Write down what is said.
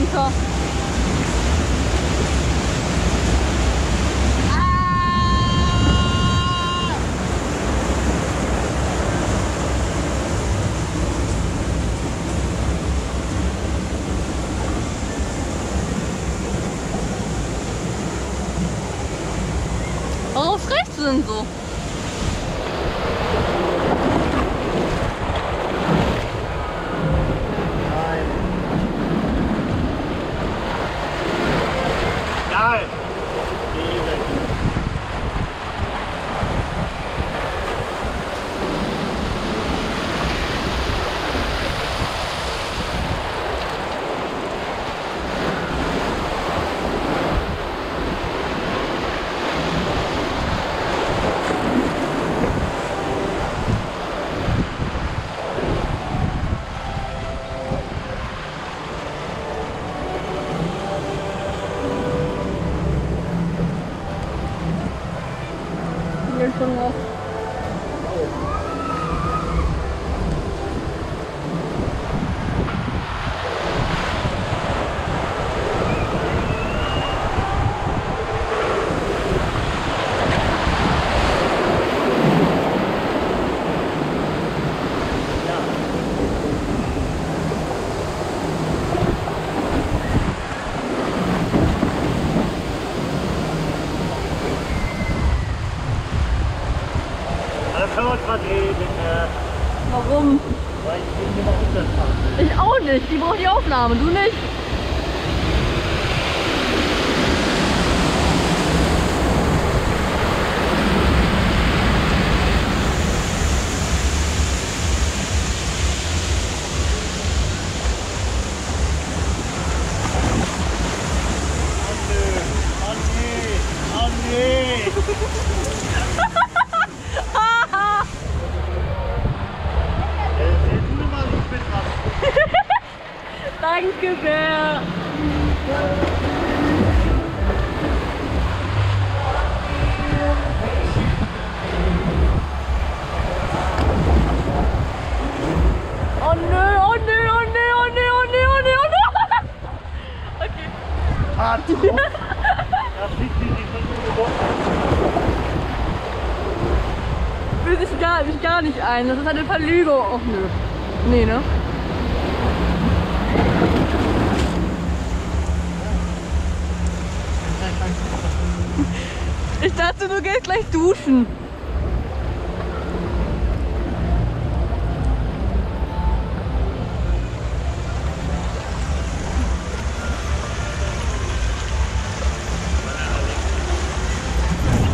runter. Ah! Warum frechst du denn so? Hier schon noch. Mal drehen, bitte. Warum? Weil ich will hier runterfahren. Ich auch nicht. Die braucht die Aufnahme, du nicht? Oh. Oh nee. Oh nee. Sehr. Oh nö, oh nö, oh nö, oh nö, oh nö, oh nö, oh nö. Okay. Drauf. Da fliegt die nicht von oben. Fühlt sich gar, mich gar nicht ein. Das ist eine Verlügung. Oh nö. Nee, ne? Du gehst gleich duschen.